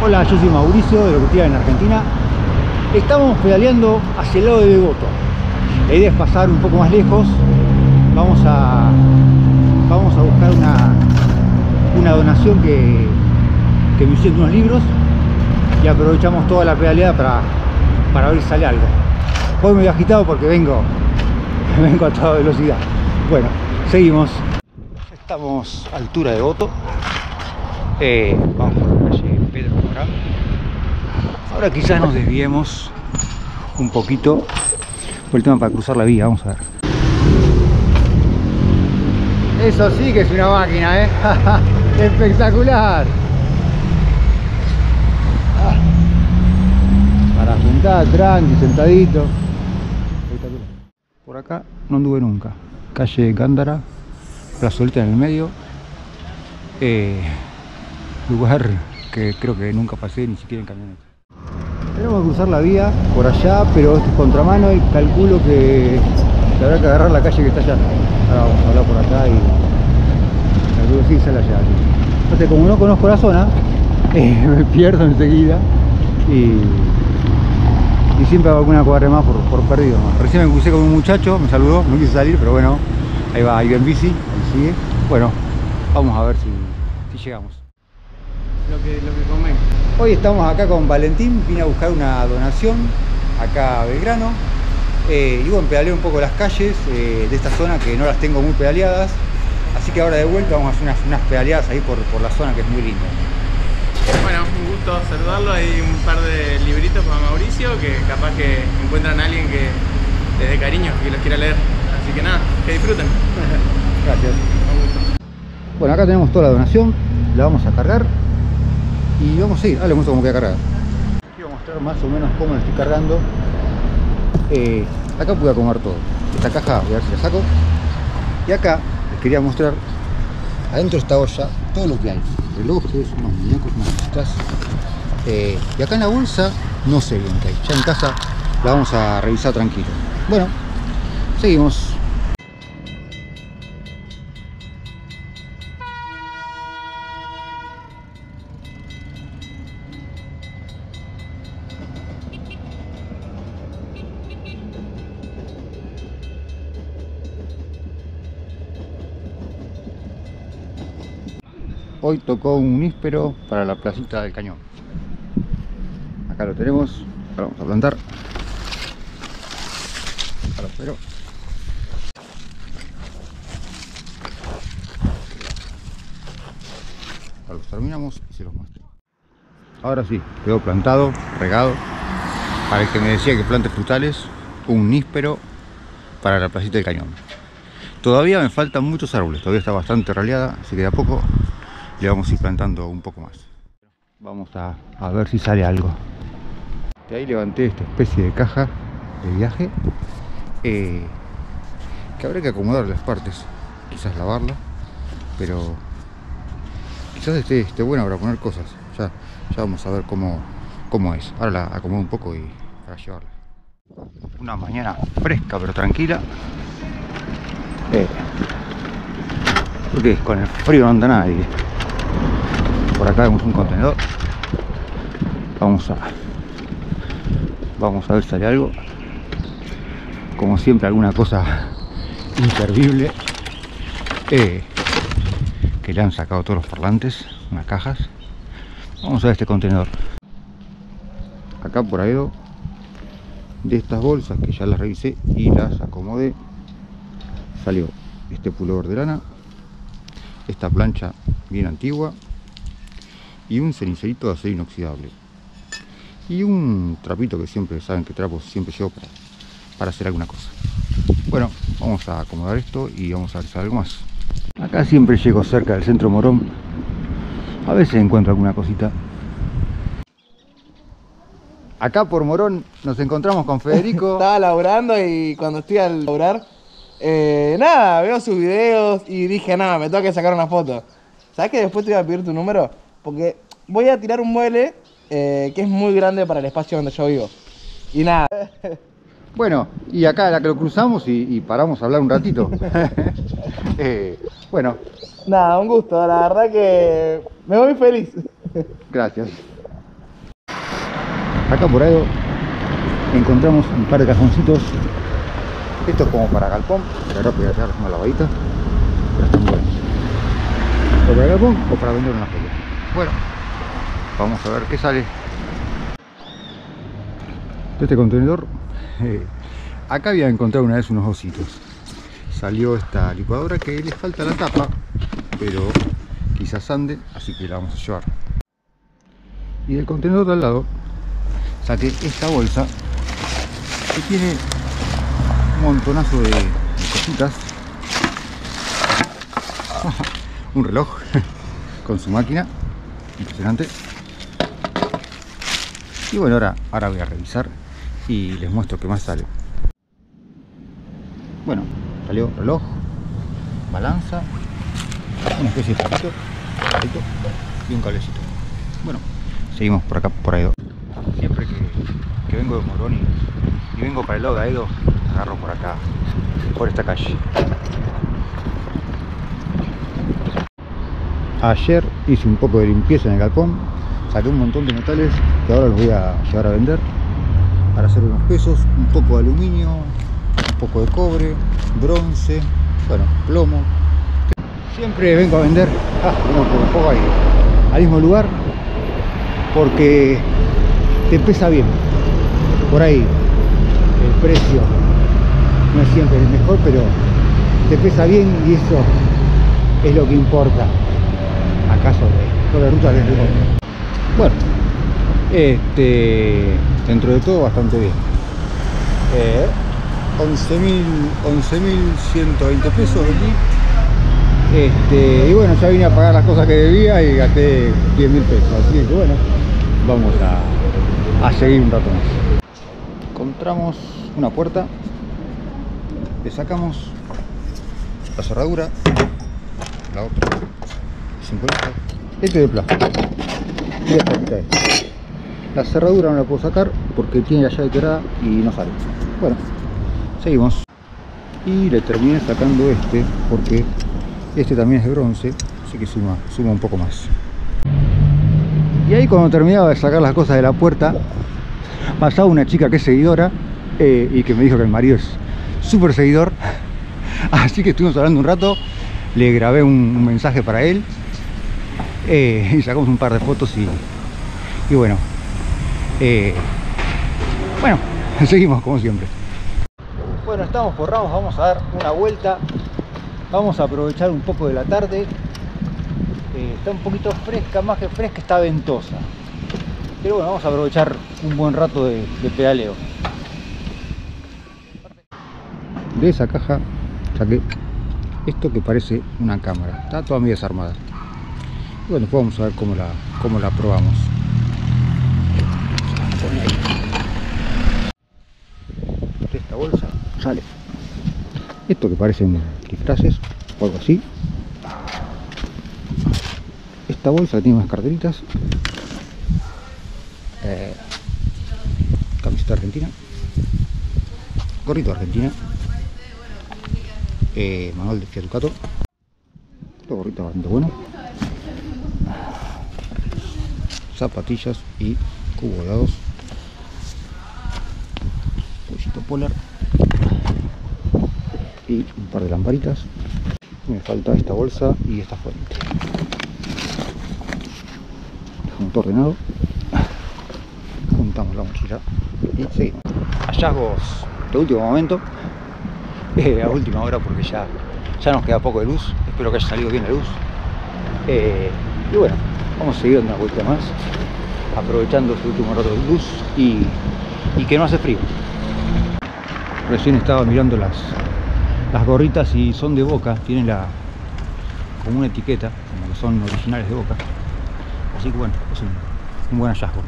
Hola, yo soy Mauricio de Locutía en Argentina. Estamos pedaleando hacia el lado de Devoto. La idea es pasar un poco más lejos. Vamos a, vamos a buscar una, una donación que, que me hicieron unos libros y aprovechamos toda la pedaleada para, para ver si sale algo. Hoy me voy agitado porque vengo, vengo a toda velocidad. Bueno, seguimos. Estamos a altura de Devoto. Eh, vamos Ahora quizás nos desviemos un poquito por el tema para cruzar la vía, vamos a ver. Eso sí que es una máquina, ¿eh? Espectacular. Ah. Para juntar, tranqui, sentadito. Espectacular. Por acá no anduve nunca. Calle Gándara, plazoleta en el medio. Eh, lugar que creo que nunca pasé ni siquiera en camioneta. Tenemos que cruzar la vía por allá, pero esto es contramano y calculo que, que habrá que agarrar la calle que está allá. Ahora vamos a hablar por acá y calculo que sí sale allá. Entonces, como no conozco la zona, eh, me pierdo enseguida y, y siempre hago alguna cuadra más por, por perdido. Recién me crucé con un muchacho, me saludó, no quise salir, pero bueno, ahí va, ahí va en bici, ahí sigue. Bueno, vamos a ver si, si llegamos que, lo que comemos. Hoy estamos acá con Valentín, vine a buscar una donación acá a Belgrano. Eh, y bueno, pedaleé un poco las calles eh, de esta zona que no las tengo muy pedaleadas. Así que ahora de vuelta vamos a hacer unas, unas pedaleadas ahí por, por la zona que es muy linda. Bueno, un gusto saludarlo. Hay un par de libritos para Mauricio que capaz que encuentran a alguien que les dé cariño, que los quiera leer. Así que nada, que disfruten. Gracias. Bueno, acá tenemos toda la donación, la vamos a cargar y vamos a ir. Ahora les muestro cómo queda cargada. Quiero mostrar más o menos cómo la estoy cargando. Eh, acá pude acomodar todo. Esta caja, voy a ver si la saco. Y acá les quería mostrar adentro de esta olla todo lo que hay. Relojes, unos muñecos, unas cositas. Eh, y acá en la bolsa no sé bien qué hay. Ya en casa la vamos a revisar tranquilo. Bueno, seguimos. Hoy tocó un níspero para la placita del cañón. Acá lo tenemos. Ahora vamos a plantar. Ahora terminamos y se los muestro. Ahora sí, quedó plantado, regado. Para el que me decía que plante frutales, un níspero para la placita del cañón. Todavía me faltan muchos árboles, todavía está bastante raleada, así que de a poco le vamos a ir plantando un poco más. Vamos a, a ver si sale algo. De ahí levanté esta especie de caja de viaje eh, que habrá que acomodar las partes, quizás lavarla, pero quizás esté, esté buena para poner cosas. Ya, ya vamos a ver cómo, cómo es. Ahora la acomodo un poco y para llevarla. Una mañana fresca pero tranquila. Eh, porque con el frío no anda nadie. Acá vemos un contenedor. Vamos a vamos a ver si sale algo. Como siempre alguna cosa inservible. Eh, que le han sacado todos los parlantes, unas cajas. Vamos a ver este contenedor. Acá por ahí de estas bolsas que ya las revisé y las acomodé salió este pullover de lana esta plancha bien antigua y un cenicerito de acero inoxidable. Y un trapito que siempre saben que trapos siempre llevo para, para hacer alguna cosa. Bueno vamos a acomodar esto y vamos a sale algo más. Acá siempre llego cerca del centro morón. A veces encuentro alguna cosita. Acá por morón nos encontramos con Federico. Estaba laburando y cuando estoy al laburar, eh, nada, veo sus videos y dije, nada, me tengo que sacar una foto. ¿Sabes que después te voy a pedir tu número? Porque voy a tirar un mueble eh, que es muy grande para el espacio donde yo vivo. Y nada. Bueno, y acá la que lo cruzamos y, y paramos a hablar un ratito. Eh, bueno, Nada, un gusto. La verdad que me voy feliz. gracias. Acá por ahí encontramos un par de cajoncitos. Esto es como para galpón, pero ahora voy a hacer una lavadita. Pero están buenos. O para galpón o para vender una feria. Bueno, vamos a ver qué sale. De este contenedor, eh, acá había encontrado una vez unos ositos. Salió esta licuadora que le falta la tapa, pero quizás ande, así que la vamos a llevar. Y del contenedor de al lado saqué esta bolsa que tiene un montonazo de, de cositas. un reloj con su máquina, impresionante. Y bueno, ahora, ahora voy a revisar y les muestro qué más sale. Bueno, salió reloj, balanza, una especie de palito, y un cablecito. Bueno, seguimos por acá, por Aedo. Siempre que, que vengo de Morón y, y vengo para el lado de Aedo, agarro por acá, por esta calle. Ayer hice un poco de limpieza en el galpón, saqué un montón de metales que ahora los voy a llevar a vender para hacer unos pesos, un poco de aluminio, un poco de cobre, bronce, bueno, plomo. Siempre vengo a vender, ah, por un poco ahí, al mismo lugar, porque te pesa bien. Por ahí el precio no es siempre el mejor, pero te pesa bien y eso es lo que importa acá sobre, sobre ruta del Río. Bueno, este, dentro de todo bastante bien. Eh, 11.120 pesos. Este, y bueno, ya vine a pagar las cosas que debía y gasté 10 mil pesos. Así que bueno, vamos a, a seguir un rato más. Encontramos una puerta, le sacamos la cerradura, la otra, sin coleta, este de plástico. La cerradura no la puedo sacar porque tiene la llave quebrada y no sale. Bueno, seguimos. Y le terminé sacando este porque este también es de bronce, así que suma, suma un poco más. Y ahí cuando terminaba de sacar las cosas de la puerta, pasaba una chica que es seguidora eh, y que me dijo que el marido es súper seguidor. Así que estuvimos hablando un rato, le grabé un mensaje para él eh, y sacamos un par de fotos y, y bueno, eh, bueno, seguimos como siempre. Bueno, estamos por Ramos, vamos a dar una vuelta, vamos a aprovechar un poco de la tarde. Eh, está un poquito fresca, más que fresca, está ventosa. Pero bueno, vamos a aprovechar un buen rato de, de pedaleo. De esa caja saqué esto que parece una cámara. Está toda medio desarmada. Bueno, después vamos a ver cómo la, cómo la probamos. De esta bolsa sale esto que parecen disfraces o algo así. Esta bolsa tiene unas carteritas. Eh, camiseta argentina. Gorrito argentina. Eh, manual de Fiat Ducato. Este gorrito bastante bueno. Zapatillas y cubo de dados. Pollito polar. Y un par de lamparitas. Me falta esta bolsa y esta fuente. Dejamos ordenado. Juntamos la mochila y seguimos. Hallazgos de último momento eh, a última hora porque ya, ya nos queda poco de luz. Espero que haya salido bien la luz. Eh, y bueno, vamos a seguir una vuelta más, aprovechando este último rato de luz y, y que no hace frío. Recién estaba mirando las, las gorritas y son de boca, tienen la como una etiqueta, como que son originales de boca. Así que bueno, es un, un buen hallazgo.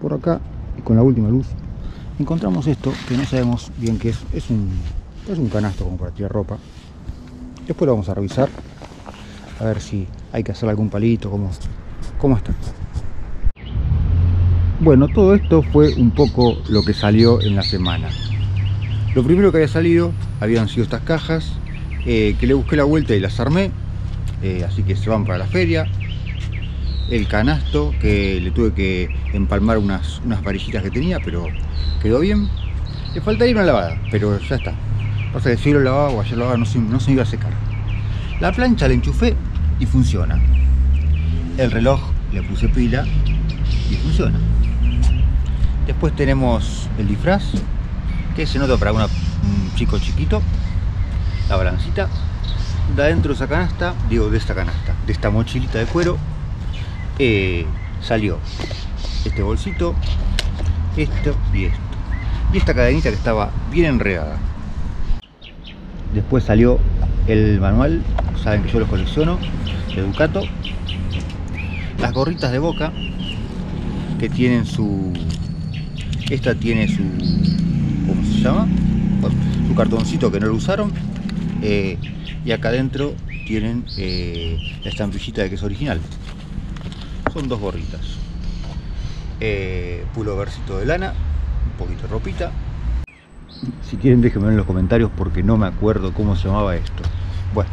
Por acá, y con la última luz, encontramos esto que no sabemos bien qué es. Es un, es un canasto como para tirar ropa. Después lo vamos a revisar. A ver si hay que hacer algún palito, cómo, cómo está. Bueno, todo esto fue un poco lo que salió en la semana. Lo primero que había salido habían sido estas cajas, eh, que le busqué la vuelta y las armé. eh, así que se van para la feria. el canasto que le tuve que empalmar unas, unas varillitas que tenía, pero quedó bien. Le faltaría una lavada, pero ya está. Pasa que si lo lavaba o ayer lo lavaba no se, no se iba a secar. La plancha la enchufé y funciona. El reloj le puse pila y funciona. Después tenemos el disfraz, que se nota para una- un chico chiquito. La balancita. De adentro de esa canasta, digo de esta canasta, de esta mochilita de cuero, eh, salió este bolsito, esto y esto. Y esta cadenita que estaba bien enredada. Después salió el manual, saben que yo los colecciono, de Ducato. Las gorritas de boca, que tienen su... Esta tiene su... ¿Cómo se llama? Su cartoncito que no lo usaron. eh, y acá adentro tienen eh, la estampillita de que es original. Son dos gorritas. Eh, pulovercito de lana, un poquito de ropita. Si quieren déjenme en los comentarios porque no me acuerdo cómo se llamaba esto. Bueno,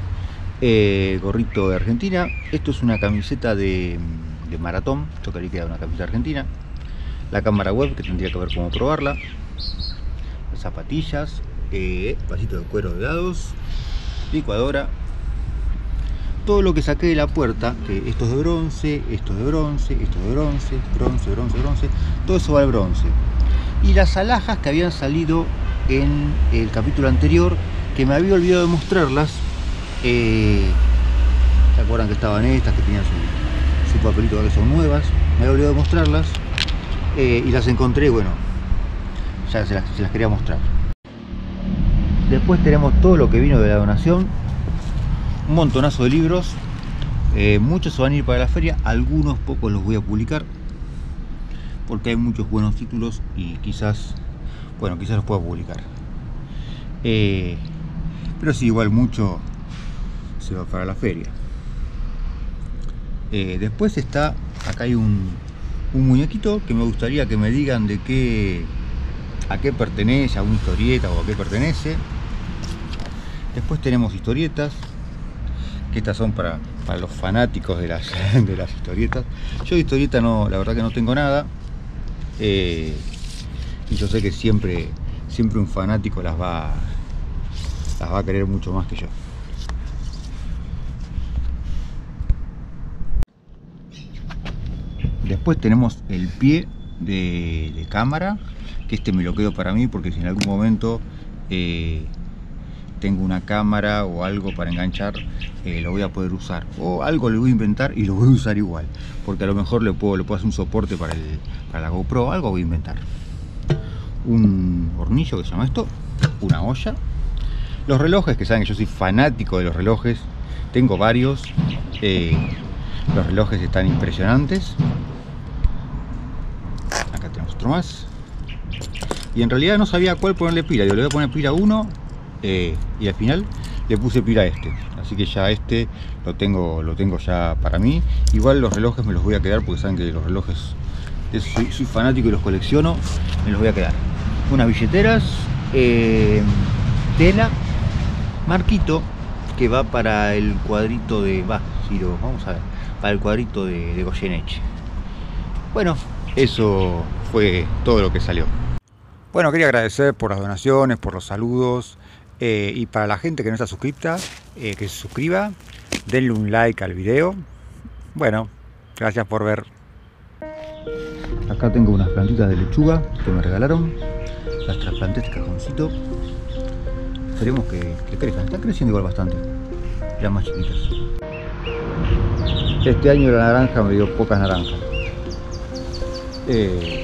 eh, gorrito de Argentina. Esto es una camiseta de, maratón. Yo quería que era una camiseta argentina. La cámara web que tendría que ver cómo probarla. Las zapatillas. Eh, vasito de cuero de dados. Licuadora. Todo lo que saqué de la puerta, que esto es de bronce, esto es de bronce, esto es de bronce, bronce, bronce, bronce, todo eso va de bronce. Y las alhajas que habían salido en el capítulo anterior, que me había olvidado de mostrarlas, eh, ¿se acuerdan que estaban estas, que tenían su, su papelito que son nuevas? Me había olvidado de mostrarlas eh, y las encontré, bueno, ya se las, quería mostrar. Después tenemos todo lo que vino de la donación, un montonazo de libros, eh, muchos se van a ir para la feria, algunos pocos los voy a publicar, porque hay muchos buenos títulos y quizás, bueno, quizás los pueda publicar. Eh, pero sí, igual mucho se va para la feria. Eh, después está, acá hay un, un muñequito que me gustaría que me digan de qué, a qué pertenece, a una historieta o a qué pertenece. Después tenemos historietas, que estas son para, para los fanáticos de las, de las historietas. Yo de historieta no, la verdad que no tengo nada. eh, y yo sé que siempre, siempre un fanático las va, las va a querer mucho más que yo. Después tenemos el pie de, cámara, que este me lo quedo para mí porque si en algún momento eh, tengo una cámara o algo para enganchar, eh, lo voy a poder usar. O algo le voy a inventar y lo voy a usar igual. Porque a lo mejor le puedo, le puedo hacer un soporte para la GoPro, algo voy a inventar. Un hornillo que se llama esto, una olla. Los relojes, que saben que yo soy fanático de los relojes, tengo varios. eh, los relojes están impresionantes. Más. Y en realidad no sabía cuál ponerle pila. Yo le voy a poner pila 1 eh, y al final le puse pila este. Así que ya este lo tengo, lo tengo ya para mí. Igual los relojes me los voy a quedar porque saben que los relojes soy, soy fanático y los colecciono. Me los voy a quedar. Unas billeteras, eh, tela, marquito que va para el cuadrito de. Va, si lo vamos a ver. Para el cuadrito de, de. Bueno, eso fue todo lo que salió. Bueno, quería agradecer por las donaciones, por los saludos eh, y para la gente que no está suscripta, eh, que se suscriba, denle un like al video. Bueno, gracias por ver. Acá tengo unas plantitas de lechuga que me regalaron. Las trasplanté este cajoncito. Esperemos que, que crezcan. Están creciendo igual bastante. Ya más chiquitas. Este año la naranja me dio pocas naranjas. Eh,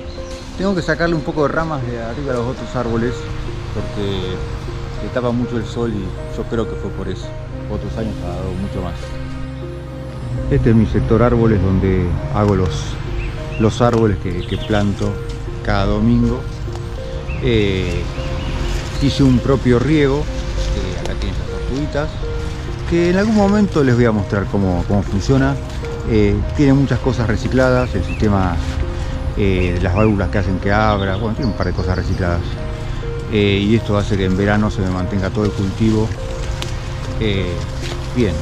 tengo que sacarle un poco de ramas de arriba a los otros árboles porque le tapa mucho el sol y yo creo que fue por eso. Otros años ha dado mucho más. Este es mi sector árboles donde hago los, los árboles que, planto cada domingo. Eh, hice un propio riego, que acá tienen estas tortuguitas, que en algún momento les voy a mostrar cómo, cómo funciona. Eh, tiene muchas cosas recicladas, el sistema eh, las válvulas que hacen que abra, bueno, tiene un par de cosas recicladas. Eh, y esto hace que en verano se me mantenga todo el cultivo eh, bien,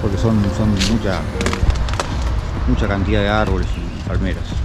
porque son, son mucha, mucha cantidad de árboles y palmeras.